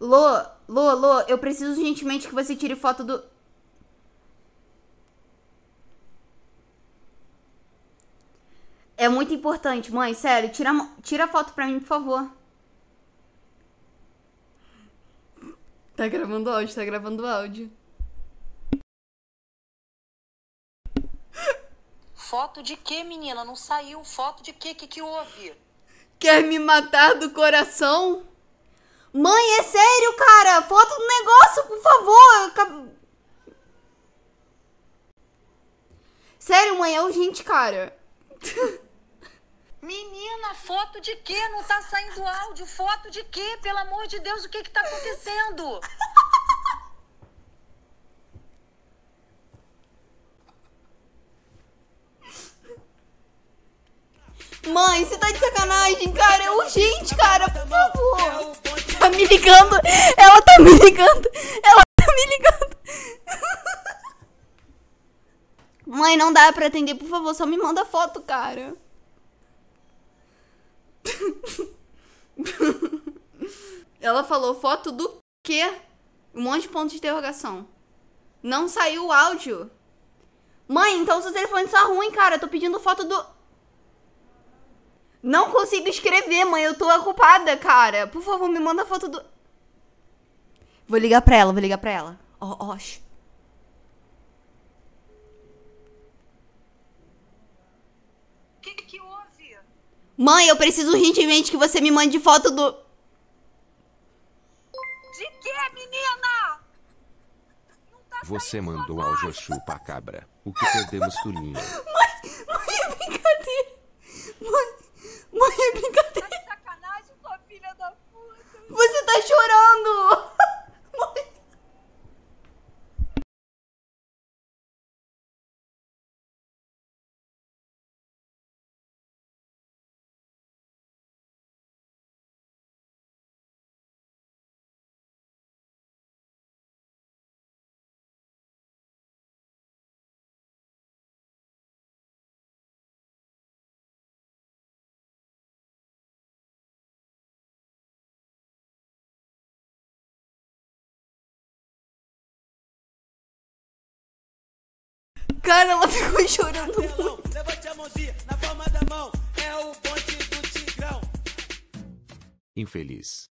Lô, Lô, Lô, eu preciso urgentemente que você tire foto do. É muito importante, mãe, sério. Tira, tira a foto pra mim, por favor. Tá gravando áudio, tá gravando áudio. Foto de que, menina? Não saiu. Foto de que? O que, que houve? Quer me matar do coração? Mãe, é sério, cara? Foto do negócio, por favor. Sério, mãe, é urgente, cara. Menina, foto de quê? Não tá saindo áudio. Foto de quê? Pelo amor de Deus, o que que tá acontecendo? Mãe, você tá de sacanagem, cara. É urgente, cara, por favor. Tá me ligando. Ela tá me ligando. Ela tá me ligando. Mãe, não dá pra atender, por favor. Só me manda foto, cara. Ela falou foto do quê? Um monte de ponto de interrogação. Não saiu o áudio. Mãe, então seu telefone está ruim, cara. Eu tô pedindo foto do. Não consigo escrever, mãe. Eu tô ocupada, cara. Por favor, me manda foto do. Vou ligar pra ela, vou ligar pra ela. Ó, oh, ó. Oh. Que que houve? Mãe, eu preciso urgentemente que você me mande foto do. De que, menina? Tá você mandou ao Jochu pra cabra. O que perdemos, Tulinho? Cara, ela ficou chorando muito. Levante a mãozinha na palma da mão. É o bonde do Tigrão. Infeliz.